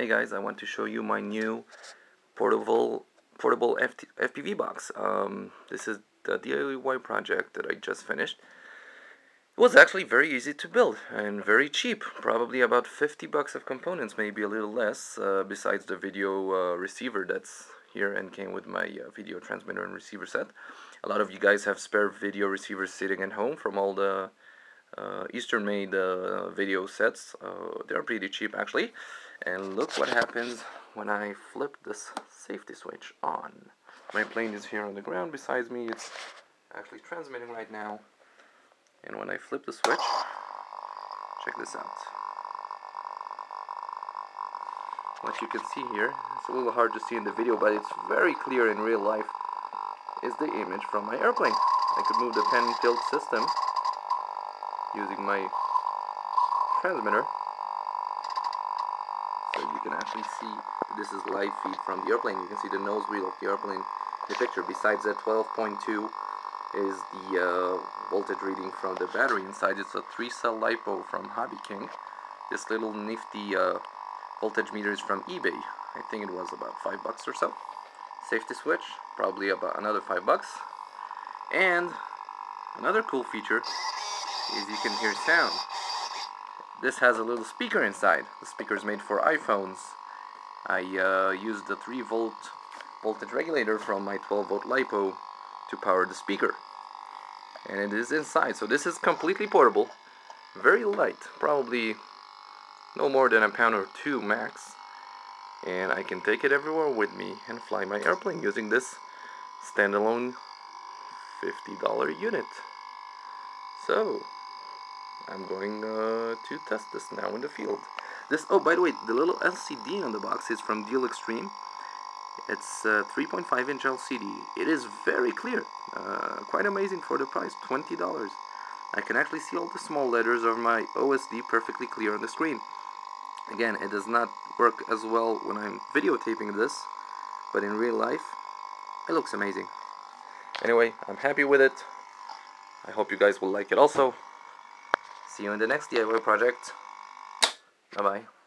Hey guys, I want to show you my new portable portable FT, FPV box. Um, this is the DIY project that I just finished. It was actually very easy to build and very cheap, probably about 50 bucks of components, maybe a little less, uh, besides the video uh, receiver that's here and came with my uh, video transmitter and receiver set. A lot of you guys have spare video receivers sitting at home from all the uh, Eastern made uh, video sets. Uh, they're pretty cheap actually. And look what happens when I flip this safety switch on. My plane is here on the ground besides me. It's actually transmitting right now. And when I flip the switch, check this out. What you can see here, it's a little hard to see in the video, but it's very clear in real life, is the image from my airplane. I could move the pan tilt system using my transmitter you can actually see this is live feed from the airplane. You can see the nose wheel of the airplane in the picture. Besides that 12.2 is the uh, voltage reading from the battery inside. It's a 3 cell LiPo from Hobby King. This little nifty uh, voltage meter is from eBay. I think it was about 5 bucks or so. Safety switch probably about another 5 bucks. And another cool feature is you can hear sound. This has a little speaker inside. The speaker is made for iPhones. I uh, used the 3 volt voltage regulator from my 12 volt LiPo to power the speaker. And it is inside. So this is completely portable. Very light. Probably no more than a pound or two max. And I can take it everywhere with me and fly my airplane using this standalone $50 unit. So, I'm going uh, test this now in the field. This, oh, by the way, the little LCD on the box is from Deal Extreme. It's a 3.5 inch LCD. It is very clear. Uh, quite amazing for the price, $20. I can actually see all the small letters of my OSD perfectly clear on the screen. Again, it does not work as well when I'm videotaping this, but in real life, it looks amazing. Anyway, I'm happy with it. I hope you guys will like it also. See you in the next DIY project. Bye bye.